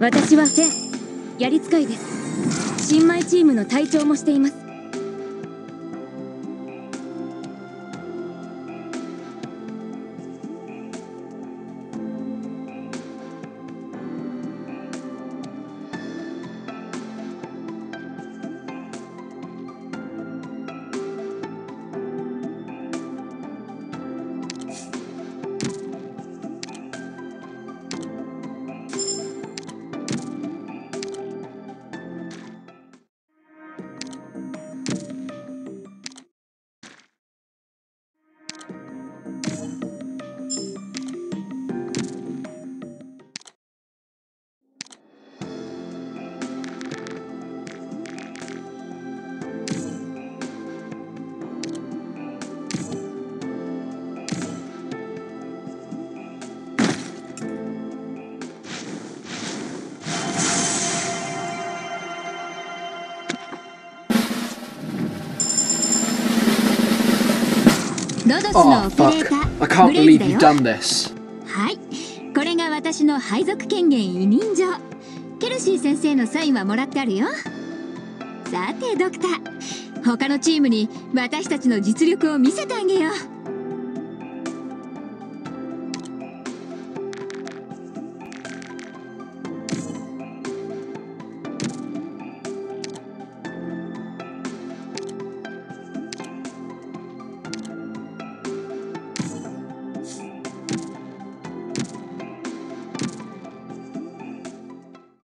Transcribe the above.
私はフェン。やり使いです。新米チームの隊長もしています。Oh, のオペレ fuck. ータ I ー.はい。これが私の配属権限委任状。ケルシー先生のサインはもらってあるよ。さてドクター。他のチームに私たちの実力を見せてあげよう